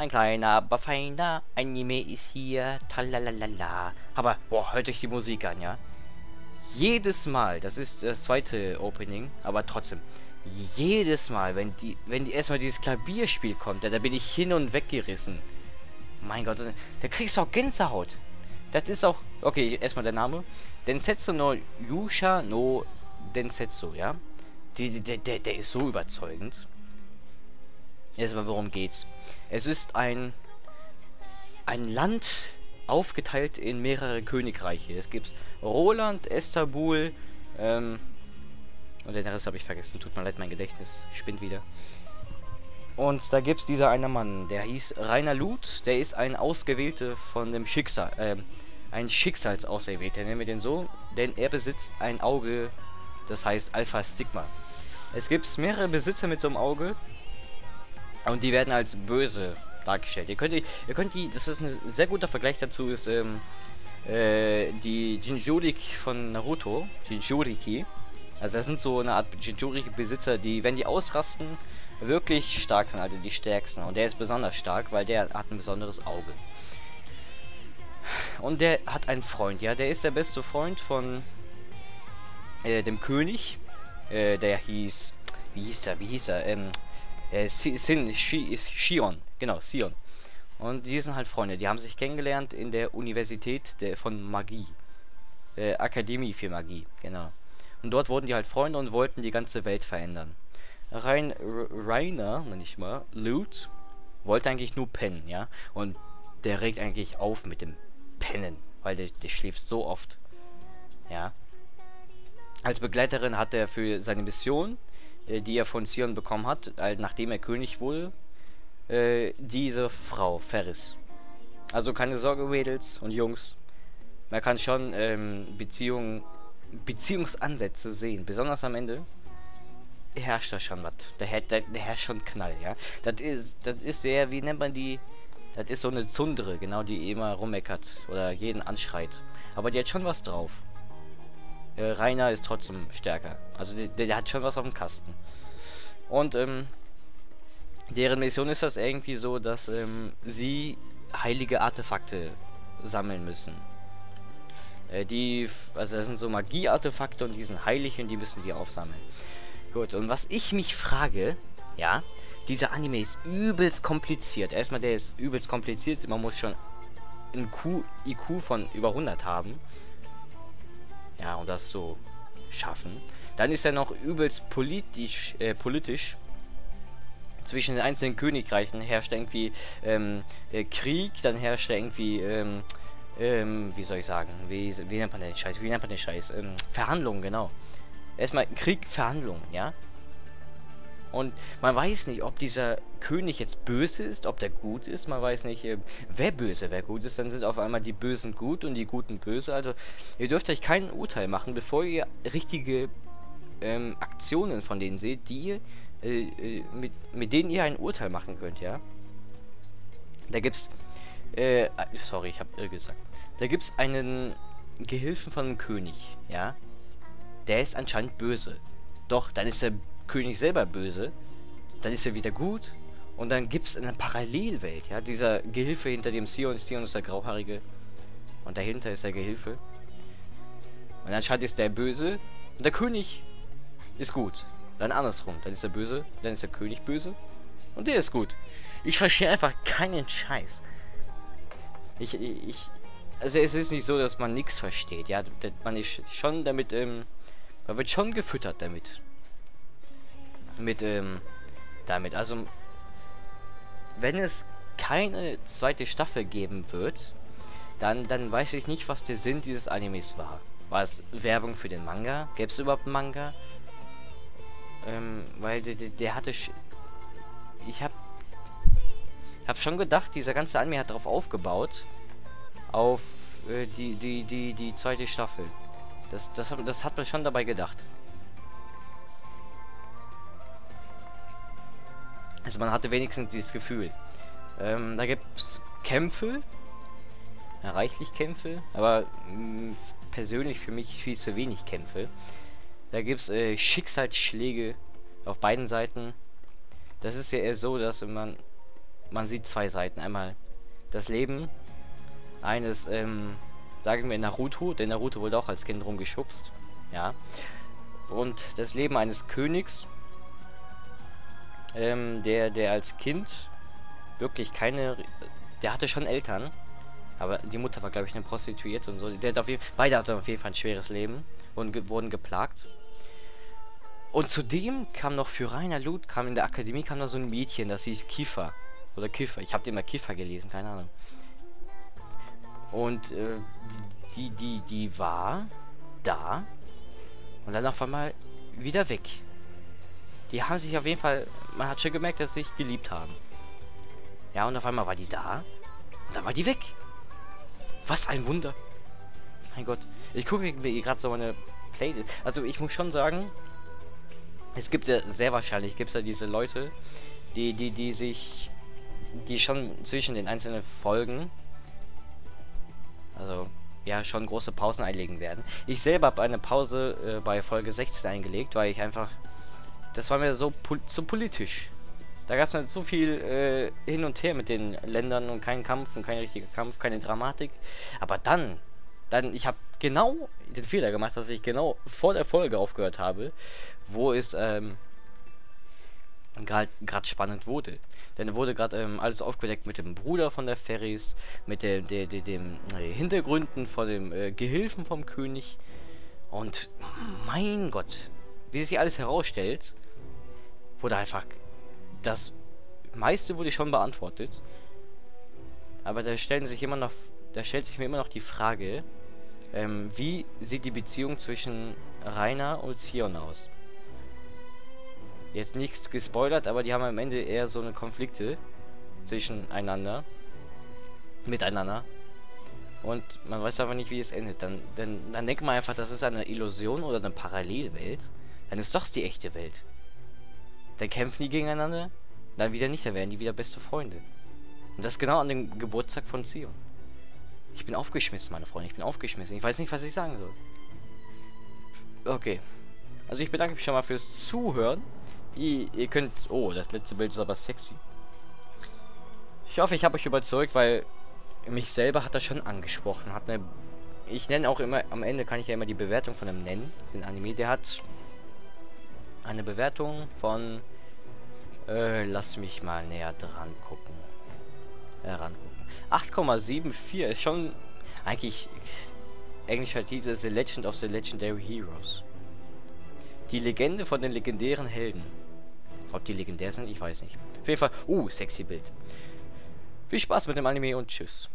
Ein kleiner, aber feiner Anime ist hier. Talalala. Aber, boah, hört euch die Musik an, ja? Jedes Mal, das ist das zweite Opening, aber trotzdem, jedes Mal, wenn die, wenn die erstmal dieses Klavierspiel kommt, ja, da bin ich hin und weg gerissen. Mein Gott, da kriegst du auch Gänsehaut. Das ist auch, okay, erstmal der Name. Densetsu no Yusha no Densetsu, ja? Der, der, der ist so überzeugend. Erstmal, worum geht's? Es ist ein, ein Land aufgeteilt in mehrere Königreiche. Es gibt Roland, Istanbul, ähm, und den Rest habe ich vergessen. Tut mir leid, mein Gedächtnis spinnt wieder. Und da gibt es dieser eine Mann, der hieß Rainer Luth. Der ist ein Ausgewählter von dem Schicksal, ähm, ein Schicksalsauserwählter, nennen wir den so, denn er besitzt ein Auge, das heißt Alpha Stigma. Es gibt mehrere Besitzer mit so einem Auge und die werden als böse dargestellt. Ihr könnt, ihr könnt die, das ist ein sehr guter Vergleich dazu, ist ähm, äh, die Jinjuriki von Naruto, Jinjuriki. Also das sind so eine Art Jinjuriki-Besitzer, die, wenn die ausrasten, wirklich stark sind, also die stärksten. Und der ist besonders stark, weil der hat ein besonderes Auge. Und der hat einen Freund, ja, der ist der beste Freund von äh, dem König. Äh, der hieß, wie hieß er, wie hieß er, ähm, äh, Sin, Shi, Shion, genau, Sion. Und die sind halt Freunde, die haben sich kennengelernt in der Universität der, von Magie. Äh, Akademie für Magie, genau. Und dort wurden die halt Freunde und wollten die ganze Welt verändern. Rein, Rainer, nenne ich mal, Loot, wollte eigentlich nur pennen, ja. Und der regt eigentlich auf mit dem Pennen, weil der, der schläft so oft. Ja. Als Begleiterin hat er für seine Mission die er von Sion bekommen hat, nachdem er König wurde, äh, diese Frau, Ferris. Also keine Sorge, Mädels und Jungs. Man kann schon ähm, Beziehungen, Beziehungsansätze sehen. Besonders am Ende herrscht da schon was. Da, da, da herrscht schon Knall, ja. Das ist, das ist sehr, wie nennt man die? Das ist so eine Zundere, genau, die immer rummeckert oder jeden anschreit. Aber die hat schon was drauf äh, Rainer ist trotzdem stärker. Also der, der, hat schon was auf dem Kasten. Und ähm, deren Mission ist das irgendwie so, dass ähm, sie heilige Artefakte sammeln müssen. Äh, die, also das sind so Magie-Artefakte und die sind heilig und die müssen die aufsammeln. Gut, und was ich mich frage, ja, dieser Anime ist übelst kompliziert. Erstmal, der ist übelst kompliziert. Man muss schon ein Q, IQ von über 100 haben. Ja, um das zu schaffen. Dann ist er noch übelst politisch, äh, politisch. Zwischen den einzelnen Königreichen herrscht irgendwie ähm, äh, Krieg, dann herrscht irgendwie, ähm, ähm, wie soll ich sagen, wie, wie nennt man den Scheiß, wie nennt man den Scheiß, ähm, Verhandlungen, genau. Erstmal Krieg, Verhandlungen, ja. Und man weiß nicht, ob dieser König jetzt böse ist, ob der gut ist. Man weiß nicht, äh, wer böse, wer gut ist. Dann sind auf einmal die Bösen gut und die Guten böse. Also ihr dürft euch kein Urteil machen, bevor ihr richtige ähm, Aktionen von denen seht, die äh, äh, mit, mit denen ihr ein Urteil machen könnt, ja. Da gibt's, äh, sorry, ich habe irr gesagt. Da gibt's einen Gehilfen von einem König, ja. Der ist anscheinend böse. Doch, dann ist er König selber böse, dann ist er wieder gut. Und dann gibt es eine Parallelwelt, ja. Dieser Gehilfe hinter dem Sion, Sion ist der Grauhaarige. Und dahinter ist der Gehilfe. Und anscheinend ist der böse. Und der König ist gut. Dann andersrum. Dann ist der böse. Dann ist der König böse. Und der ist gut. Ich verstehe einfach keinen Scheiß. Ich, ich, also es ist nicht so, dass man nichts versteht, ja. Man ist schon damit, ähm, man wird schon gefüttert damit mit ähm, damit. Also wenn es keine zweite Staffel geben wird, dann, dann weiß ich nicht, was der Sinn dieses Animes war. War es Werbung für den Manga? Gäbe es überhaupt einen Manga? Ähm, weil der, der, hatte... Ich hab... hab schon gedacht, dieser ganze Anime hat darauf aufgebaut. Auf äh, die, die, die, die zweite Staffel. Das, das, das hat man schon dabei gedacht. Also man hatte wenigstens dieses Gefühl. Ähm, da gibt es Kämpfe. Ja, reichlich Kämpfe. Aber mh, mm, persönlich für mich viel zu wenig Kämpfe. Da gibt es äh, Schicksalsschläge auf beiden Seiten. Das ist ja eher so, dass man man sieht zwei Seiten. Einmal das Leben eines, ähm, sagen wir Naruto, denn Naruto wurde auch als Kind rumgeschubst. Ja. Und das Leben eines Königs, ähm, der, der als Kind wirklich keine, der hatte schon Eltern, aber die Mutter war, glaube ich, eine Prostituierte und so. Der hat auf jeden, beide hatten auf jeden Fall ein schweres Leben und ge wurden geplagt. Und zudem kam noch für Rainer Lut, kam in der Akademie, kam noch so ein Mädchen, das hieß Kiefer. Oder Kiffer. Ich habe immer Kiffer gelesen, keine Ahnung. Und äh, die, die, die war da und dann auf einmal wieder weg. Die haben sich auf jeden Fall, man hat schon gemerkt, dass sie sich geliebt haben. Ja, und auf einmal war die da und dann war die weg. Was ein Wunder. Mein Gott. Ich gucke mir gerade so meine Playlist. Also ich muss schon sagen, es gibt ja sehr wahrscheinlich, gibt es ja diese Leute, die, die, die sich, die schon zwischen den einzelnen Folgen, also ja, schon große Pausen einlegen werden. Ich selber habe eine Pause äh, bei Folge 16 eingelegt, weil ich einfach, das war mir so, pol so politisch. Da gab es halt so viel äh, hin und her mit den Ländern und keinen Kampf und kein richtiger Kampf, keine Dramatik. Aber dann, dann, ich habe genau den Fehler gemacht, dass ich genau vor der Folge aufgehört habe, wo es ähm, gerade spannend wurde. Denn wurde gerade ähm, alles aufgedeckt mit dem Bruder von der Ferris, mit dem, der, dem äh, Hintergründen von dem äh, Gehilfen vom König. Und mein Gott, wie sich alles herausstellt, wurde einfach das meiste wurde schon beantwortet. Aber da stellen sich immer noch, da stellt sich mir immer noch die Frage, ähm, wie sieht die Beziehung zwischen Rainer und Zion aus? Jetzt nichts gespoilert, aber die haben am Ende eher so eine Konflikte zwischeneinander. Miteinander. Und man weiß aber nicht, wie es endet. Dann, dann, dann denkt man einfach, das ist eine Illusion oder eine Parallelwelt. Dann ist doch die echte Welt. Dann kämpfen die gegeneinander, dann wieder nicht, dann werden die wieder beste Freunde. Und das genau an dem Geburtstag von Zion. Ich bin aufgeschmissen, meine Freunde. Ich bin aufgeschmissen. Ich weiß nicht, was ich sagen soll. Okay. Also ich bedanke mich schon mal fürs Zuhören. Die, ihr könnt... Oh, das letzte Bild ist aber sexy. Ich hoffe, ich habe euch überzeugt, weil mich selber hat das schon angesprochen. Hat eine... Ich nenne auch immer... Am Ende kann ich ja immer die Bewertung von einem nennen. Den Anime, der hat... Eine Bewertung von... Äh, lass mich mal näher dran gucken. Herangucken. 8,74 ist schon eigentlich englischer Titel The Legend of the Legendary Heroes. Die Legende von den legendären Helden. Ob die legendär sind, ich weiß nicht. Auf jeden Fall, uh, sexy Bild. Viel Spaß mit dem Anime und tschüss.